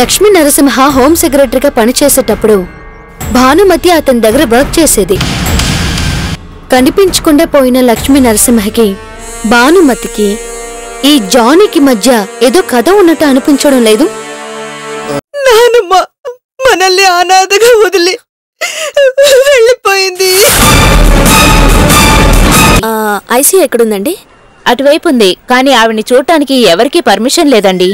Lakshmi Narasimha home సెక్రటరీగా పనిచేసేటప్పుడు భానుమతి అతని దగ్గర వర్క్ చేసేది. కనిపించకుండా పోయిన లక్ష్మీ నరసింహకి భానుమతికి ఈ జానీకి మధ్య ఏదో కథ ఉన్నట్టు అనిపించడం లేదు. నానమ్మ మనల్ని అనాథగా వదిలి వెళ్ళిపోయింది. ఐసీ ఎక్కడుందండి? అటువైపు ఉంది కానీ ఆవిడ్ని చూడటానికి ఎవరికీ పర్మిషన్ లేదండి.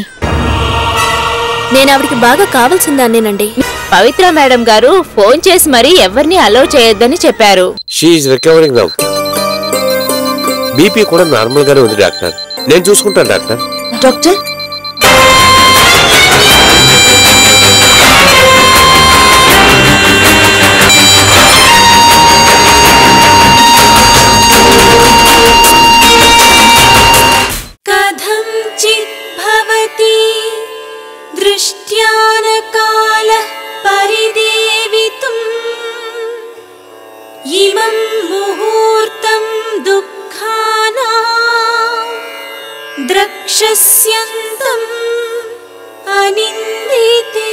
నేను ఆవిడికి బాగా కావాల్సిందాన్నేనండి. పవిత్ర మేడం గారు ఫోన్ చేసి మరీ ఎవరిని అలో చేయొద్దని చెప్పారు. షీఈ్ రికవరింగ్ నౌ బీపీ కూడా నార్మల్ గానే ఉంది డాక్టర్. నేను చూసుకుంటాను డాక్టర్. డాక్టర్ दृष्ट्यानकालः परिदेवितुम्। इमं मुहूर्तं दुःखाना द्रक्षस्यन्तम् अनिन्दिते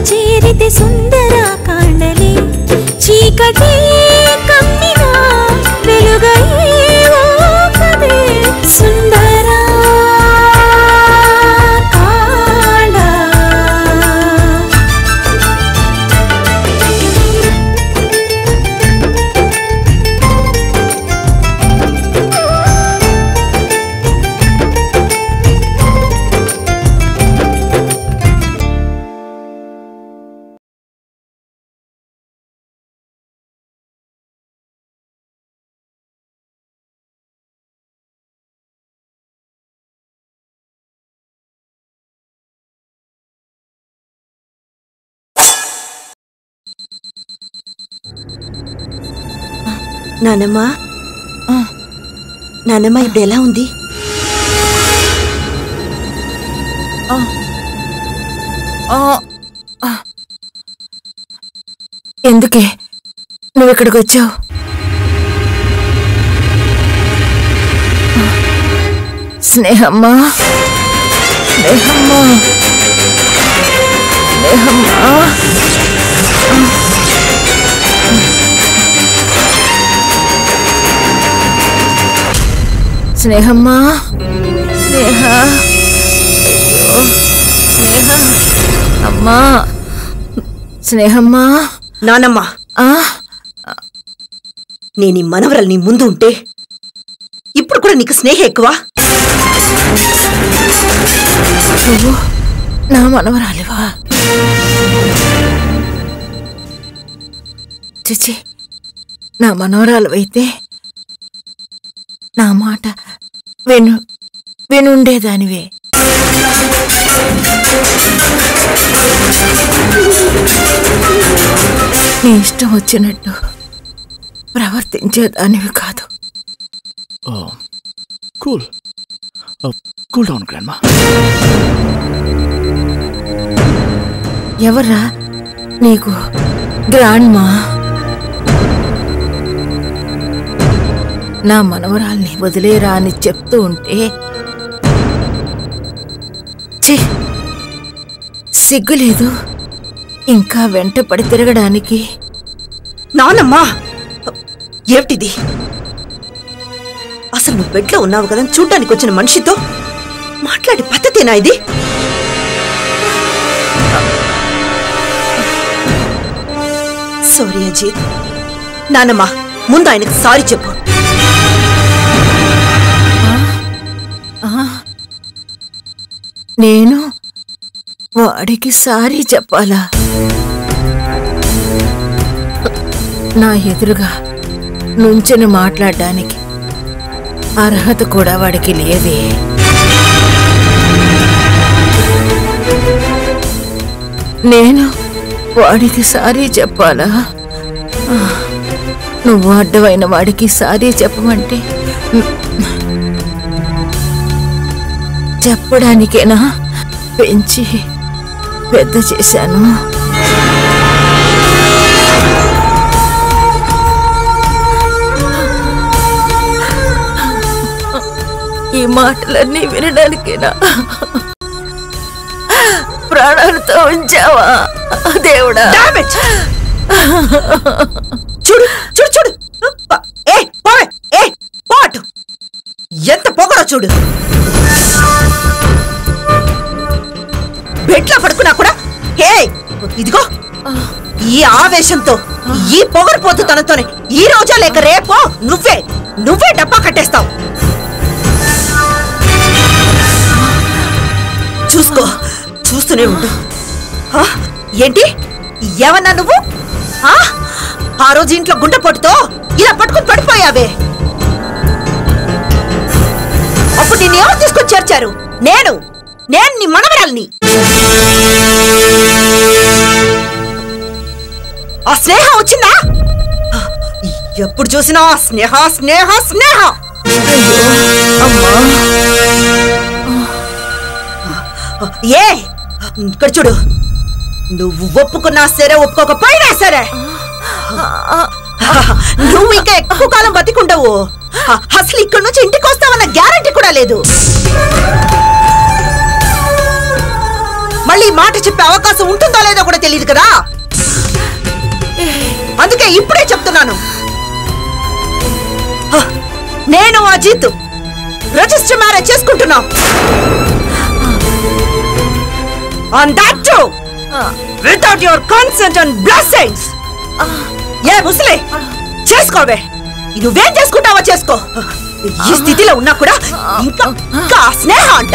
వంచన చేరితే నానమ్మ. నానమ్మ ఇప్పుడు ఎలా ఉంది ఎందుకే? నువ్వు ఇక్కడికి వచ్చావు స్నేహమ్మా. స్నేహమ్మా. స్నేహమ్మా. స్నేహమ్మా? స్నేహ? స్నేహ? అమ్మా? స్నేహమ్మా? నానమ్మ. ఆ? నేను ఈ మనవరలు నీ ముందు ఉంటే ఇప్పుడు కూడా నీకు స్నేహం ఎక్కువ. నువ్వు నా మనవరాలివా? చిచి నా మనవరాలు నా మాట విను వినుండేదానివే నీ ఇష్టం వచ్చినట్టు ప్రవర్తించేదానివి కాదు. Oh, cool down, Grandma. ఎవర్రా నీకు గ్రాండ్మా నా మనవరాల్ని వదిలేరా అని చెప్తూ ఉంటే ఛీ సిగ్గులేదు. ఇంకా వెంట పడి తిరగడానికి. నానమ్మా! ఏమిటిది? అసలు నువ్వు బెడ్లో ఉన్నావు కదా చూడ్డానికి వచ్చిన మనిషితో మాట్లాడే పద్ధతేనా ఇది? సారీ అజీత్. నానమ్మా ముందు ఆయనకు సారీ చెప్పు. నేను వాడికి సారీ చెప్పాలా? నా ఎదురుగా నుంచొని మాట్లాడడానికి అర్హత కూడా వాడికి లేదే. నేను వాడికి సారీ చెప్పాలా? నువ్వు అడ్డమైన వాడికి సారీ చెప్పమంటే చెప్పడానికేనా? పెంచి పెద్ద చేశాను. ఈ మాటలన్నీ వినడానికేనా? ప్రాణాలతో ఉంచావా? దేవుడా. చూడు చూడు చూడు. ఏ పోవే. ఏ పోటు ఎంత పొగరో చూడు. బెడ్లో పడుకున్నా కూడా హే ఇదిగో ఈ ఆవేశంతో ఈ పొగరుపోతు తనతోనే ఈ రోజా లేక రేపో నువ్వే నువ్వే డబ్బా కట్టేస్తావు. చూసుకో చూస్తూనే ఉండు. ఏంటి? ఏమన్నా నువ్వు? ఆ? రోజు ఇంట్లో గుండెపోటుతో ఇలా పట్టుకుని పడిపోయావే. అప్పుడు నిన్ను ఎవరు తీసుకొని చేర్చారు? నేను నేను నీ మనవరాల్ని. ఆ స్నేహం వచ్చిందా? ఎప్పుడు చూసినా ఆ స్నేహ స్నేహ! స్నేహ ఏ ఇక్కడ చూడు. నువ్వు ఒప్పుకున్నా సరే ఒప్పుకోకపోయినా సరే! నువ్వు ఇంకా ఎక్కువ కాలం బతికుండవు. అసలు ఇక్కడ నుంచి ఇంటికి వస్తావన్న గ్యారంటీ కూడా లేదు. మళ్ళీ మాట చెప్పే అవకాశం ఉంటుందో లేదో కూడా తెలియదు కదా? అందుకే ఇప్పుడే చెప్తున్నాను. నేను అజిత్ రిజిస్టర్ మ్యారేజ్ చేసుకుంటున్నాం. And that too without your consent and blessings ఏ ముసలే చేసుకోవే. నువ్వేం చేసుకుంటావో చేసుకో. ఈ స్థితిలో ఉన్నా కూడా ఇంకా స్నేహ ఆ అంట.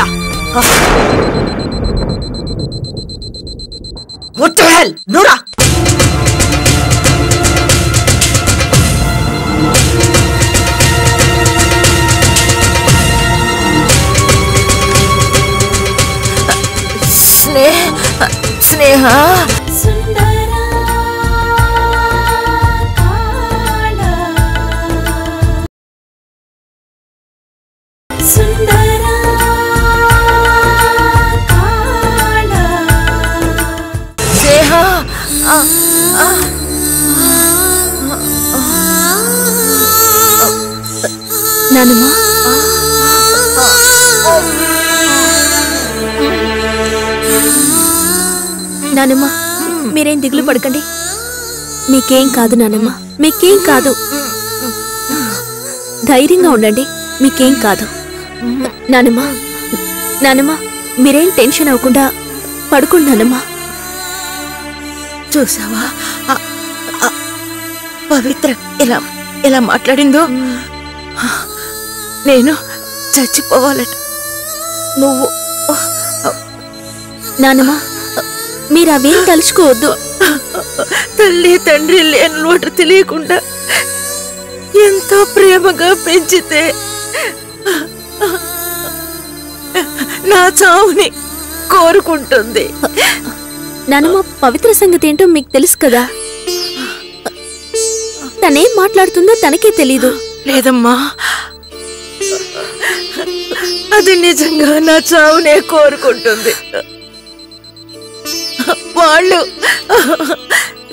What the hell? నూరా స్నేహ స్నేహ సుందరా మీరేం దిగులు పడకండి. మీకేం కాదు నానమ్మ మీకేం కాదు. ధైర్యంగా ఉండండి మీకేం కాదు. నానమ్మ నానమ్మ మీరేం టెన్షన్ అవ్వకుండా పడుకోండి నానమ్మ. చూసావా? పవిత్ర ఇలా ఇలా మాట్లాడిందో? నేను చచ్చిపోవాలట. నువ్వు నానమ్మ మీరు అవేం తలుచుకోవద్దు. తల్లి తండ్రి లేని లోటు తెలియకుండా ఎంతో ప్రేమగా పెంచితే నా చావుని కోరుకుంటుంది. నానమ్మ పవిత్ర సంగతి ఏంటో మీకు తెలుసు కదా? తనేం మాట్లాడుతుందో తనకే తెలీదు. లేదమ్మా. అది నిజంగా నా చావునే కోరుకుంటుంది. వాళ్ళు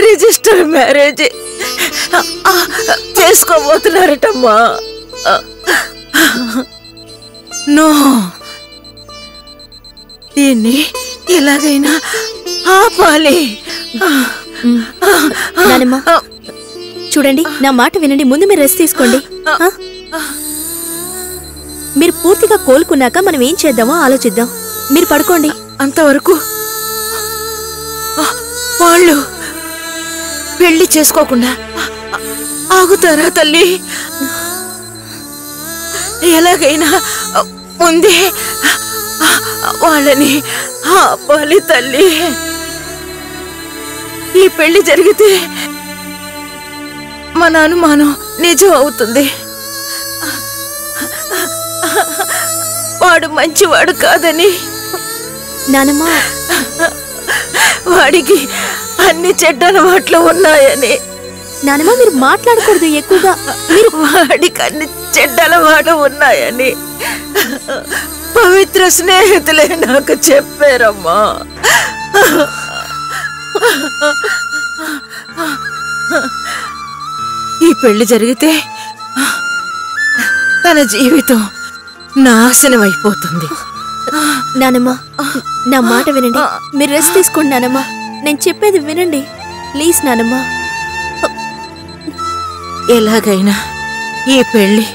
రిజిస్టర్ మ్యారేజ్. చేసుకోబోతున్నారటమ్మా. నో. దీన్ని ఎలాగైనా ఆపాలి. చూడండి నా మాట వినండి ముందు మీరు రెస్ట్ తీసుకోండి? మీరు పూర్తిగా కోలుకున్నాక మనం ఏం చేద్దామో ఆలోచిద్దాం. మీరు పడుకోండి. అంతవరకు వాళ్ళు పెళ్ళి చేసుకోకుండా ఆగుతారా తల్లి? ఎలాగైనా ముందే వాళ్ళని ఆపాలి తల్లి. ఈ పెళ్ళి జరిగితే మన అనుమానం నిజం అవుతుంది. వాడు మంచివాడు కాదని నానమ్మ వాడికి అన్ని చెడ్డ అలవాట్లు ఉన్నాయని. నానమ్మ మీరు మాట్లాడకూడదు ఎక్కువగా. మీరు వాడికి అన్ని చెడ్డ అలవాట్లు ఉన్నాయని. పవిత్ర స్నేహితులే నాకు చెప్పారమ్మా. ఈ పెళ్ళి జరిగితే తన జీవితం నాశనం అయిపోతుంది నానమ్మా నా మాట వినండి. మీరు రెస్ట్ తీసుకోండి నానమ్మా. నేను చెప్పేది వినండి. ప్లీజ్ నానమ్మా. ఎలాగైనా ఈ పెళ్ళి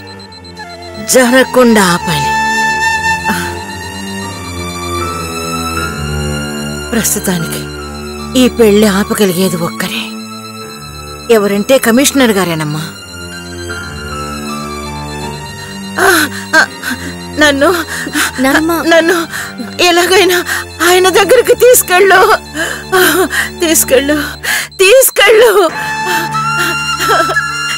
జరగకుండా ఆపాలి. ప్రస్తుతానికి ఈ పెళ్ళి ఆపగలిగేది ఒక్కరే. ఎవరంటే కమిషనర్ గారేనమ్మా. ఆ, నన్ను నన్ను ఎలాగైనా ఆయన దగ్గరికి తీసుకెళ్ళు. తీసుకెళ్ళు. తీసుకెళ్ళు.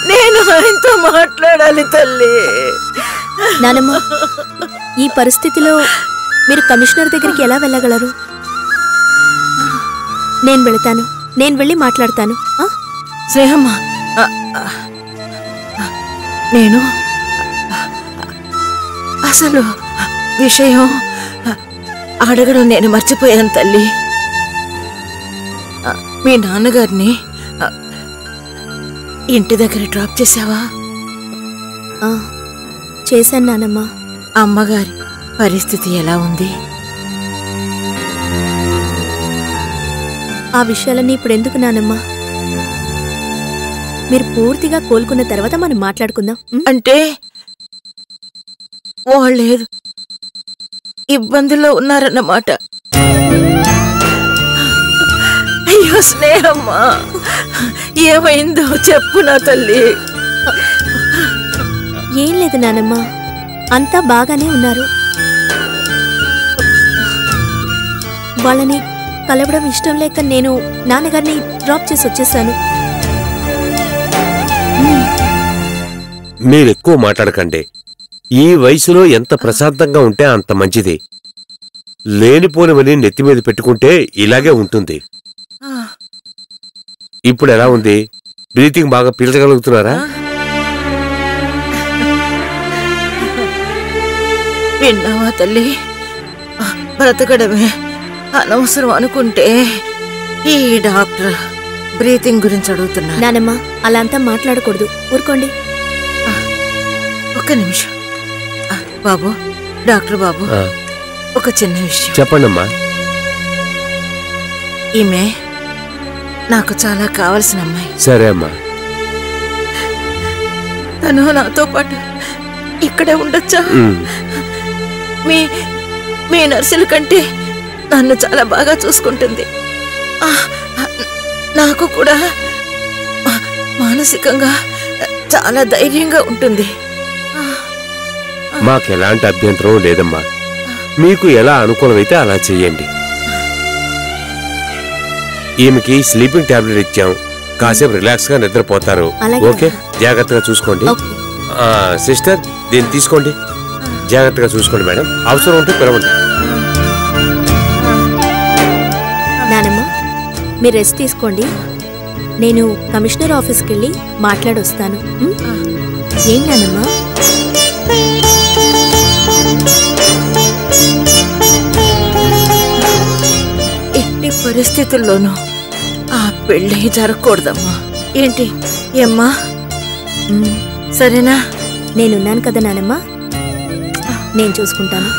నేను ఆయనతో మాట్లాడాలి తల్లి. నానమ్మ ఈ పరిస్థితిలో మీరు కమిషనర్ దగ్గరికి ఎలా వెళ్ళగలరు? నేను వెళతాను. నేను వెళ్ళి మాట్లాడతాను? స్నేహమ్మా నేను అసలు విషయం అడగడం నేను మర్చిపోయాను తల్లి. మీ నాన్నగారిని ఇంటి దగ్గర డ్రాప్ చేసావా చేశాను నానమ్మ. అమ్మగారి పరిస్థితి ఎలా ఉంది? ఆ విషయాలన్నీ ఇప్పుడు ఎందుకు నానమ్మ? మీరు పూర్తిగా కోలుకున్న తర్వాత మనం మాట్లాడుకుందాం? అంటే వాళ్ళేదు ఇబ్బందుల్లో ఉన్నారన్నమాట. అయ్యో స్నేహమ్మా ఏమైందో చెప్పు నా తల్లి. ఏం లేదు నానమ్మ అంతా బాగానే ఉన్నారు. వాళ్ళని కలవడం ఇష్టం లేక నేను నాన్నగారిని డ్రాప్ చేసి వచ్చేసాను. మీరు ఎక్కువ మాట్లాడకండి. ఈ వయసులో ఎంత ప్రశాంతంగా ఉంటే అంత మంచిది. లేనిపోనివని నెత్తి మీద పెట్టుకుంటే ఇలాగే ఉంటుంది. ఇప్పుడు ఎలా ఉంది? బ్రీతింగ్ బాగా పీల్చగలుగుతున్నారా? విన్నావా తల్లి? బ్రతకడమే అనవసరం అనుకుంటే ఈ డాక్టర్ బ్రీతింగ్ గురించి అడుగుతున్నా నానమ్మ అలా అంతా మాట్లాడకూడదు. ఊరుకోండి. ఒక్క నిమిషం. బాబు డాక్టర్ బాబు ఒక చిన్న విషయం. చెప్పండమ్మా. ఈమె నాకు చాలా కావలసిన అమ్మాయి. సరే అమ్మా. తను నాతో పాటు ఇక్కడే ఉండొచ్చా? మీ మీ నర్సుల కంటే నన్ను చాలా బాగా చూసుకుంటుంది. నాకు కూడా మానసికంగా చాలా ధైర్యంగా ఉంటుంది. మాకెలాంటి అభ్యంతరం లేదమ్మా. మీకు ఎలా అనుకూలమైతే అలా చెయ్యండి. ఈమెకి స్లీపింగ్ టాబ్లెట్ ఇచ్చాం. కాసేపు రిలాక్స్గా నిద్రపోతారు. ఓకే? జాగ్రత్తగా చూసుకోండి. సిస్టర్ దీన్ని తీసుకోండి. జాగ్రత్తగా చూసుకోండి మేడం. అవసరం ఉంటే పిలవండి. నానమ్మ మీరు రెస్ట్ తీసుకోండి. నేను కమిషనర్ ఆఫీస్కి వెళ్ళి మాట్లాడొస్తాను? ఏం నానమ్మ? పరిస్థితుల్లోనూ ఆ పెళ్ళి జరగకూడదమ్మా. ఏంటి? ఏమ్మా? ఉం. సరేనా? నేనున్నాను కదా నానమ్మ. నేను చూసుకుంటాను.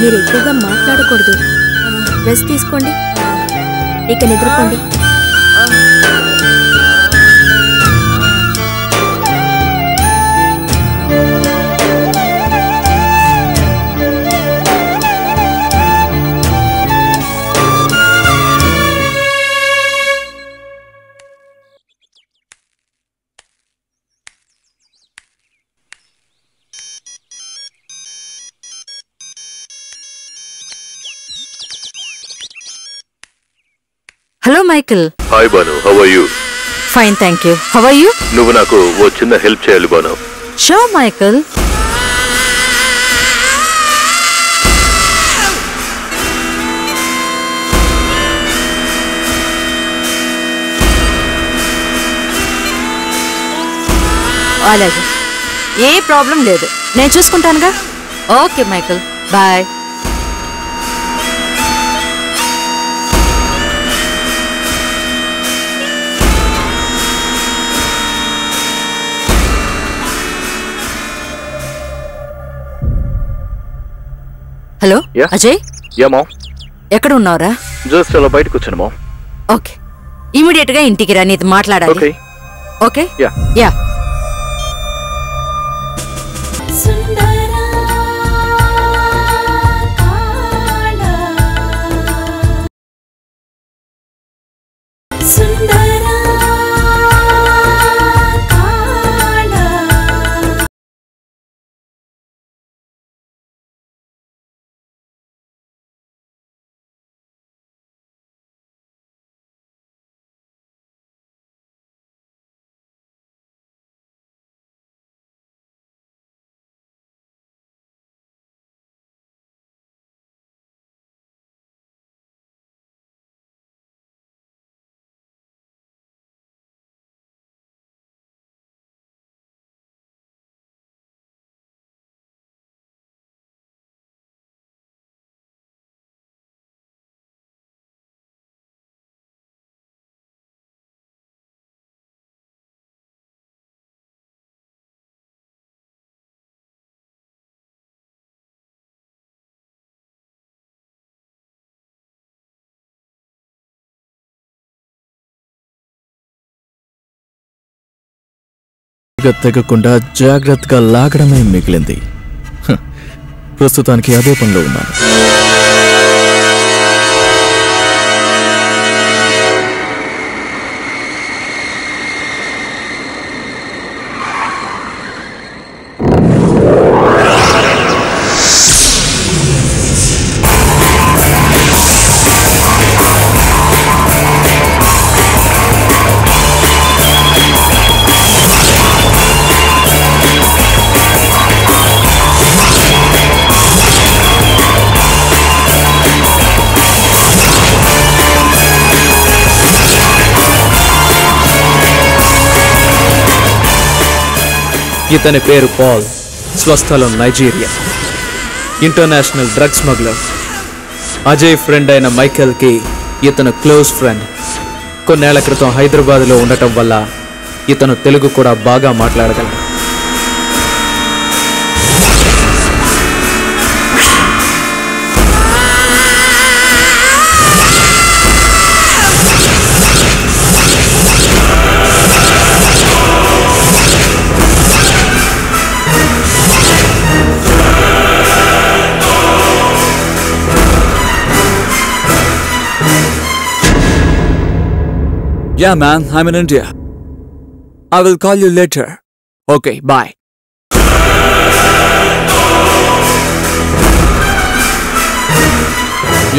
మీరు ఎక్కువగా మాట్లాడకూడదు. రెస్ట్ తీసుకోండి. ఇక నిద్రపోండి. Hello Michael. Hi Bhanu how are you fine thank you how are you నువ్వు నాకు ఓ చిన్న హెల్ప్ చేయాలి బాను. షో మైకిల్. అలాగే. ఏ ప్రాబ్లం లేదు. నేను చూసుకుంటానుగా? Okay Michael. Bye hello. Ajay? Mom ఎక్కడ ఉన్నావురా జస్ట్ అలా బయటకు వచ్చాను ఓకే. ఇమీడియట్గా ఇంటికి రా నీతో మాట్లాడాలి. Okay okay? యా యా తెగకుండా జాగ్రత్తగా లాగడమే మిగిలింది. ప్రస్తుతానికి అదే పనిలో ఉన్నాను. ఇతని పేరు పాల్. స్వస్థలం Nigeria. International drug smuggler. Ajay friend అయిన మైకెల్కి ఇతను క్లోజ్ ఫ్రెండ్. కొన్నేళ్ళ క్రితం హైదరాబాద్లో ఉండటం వల్ల ఇతను తెలుగు కూడా బాగా మాట్లాడగలడు Yeah, man, I'm in India. I will call you later. Okay, bye.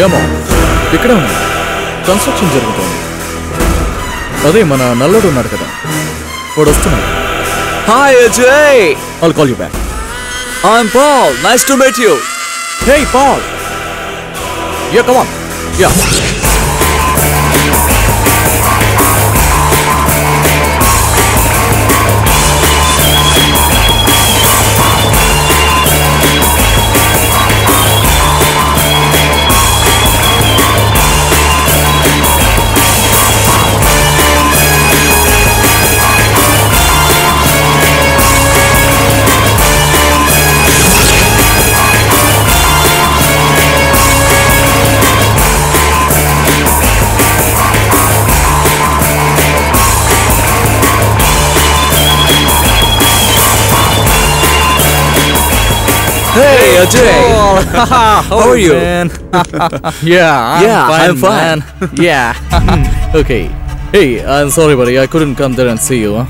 ఏమో ఇక్కడే ఉన్నా కన్స్ట్రక్షన్ జరుగుతోంది. అదే మన నల్లుడు ఉన్నాడు కదా. వాడు వస్తున్నాడు. Hi Ajay I'll call you back I'm Paul nice to meet you hey Paul yeah come on yeah Hey, Ajay. How are you? Yeah, I'm Yeah, fine, I'm fine. man. Yeah. okay. Hey, I'm sorry, buddy. I couldn't come there and see you. Huh?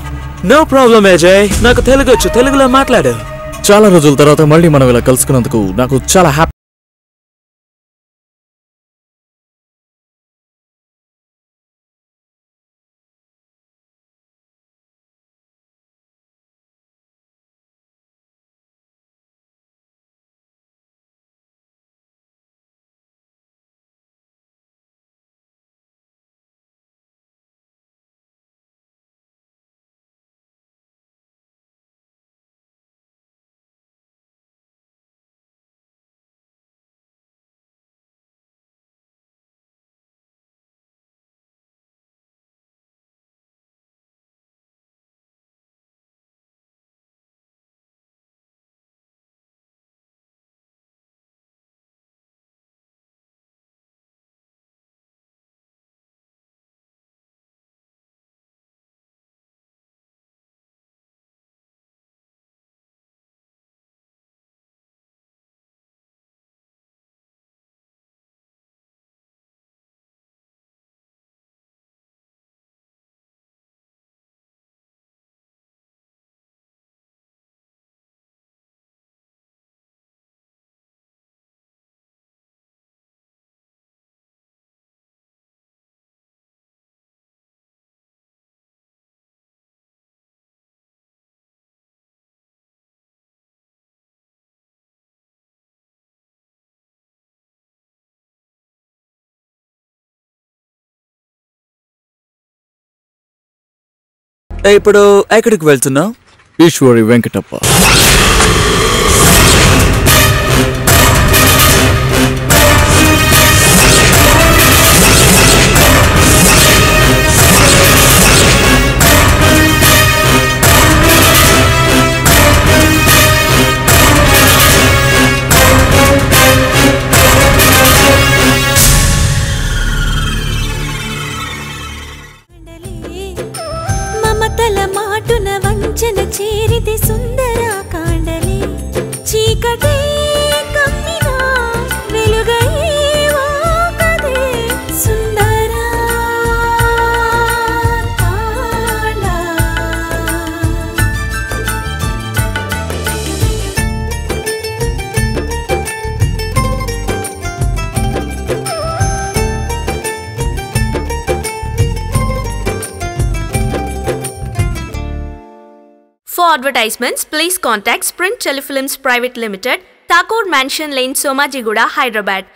No problem Ajay నాకు తెలుగు వచ్చు తెలుగులో మాట్లాడు చాలా రోజుల తర్వాత మళ్ళీ మనం ఇలా కలుసుకున్నందుకు నాకు చాలా హ్యాపీ ఇప్పుడు ఎక్కడికి వెళ్తున్నావు? ఈశ్వరి వెంకటప్ప. మమతల వంచన చేరితే సుందర For advertisements, please contact Sprint Telefilms Private Limited, Thakur Mansion Lane, Somajiguda, Hyderabad.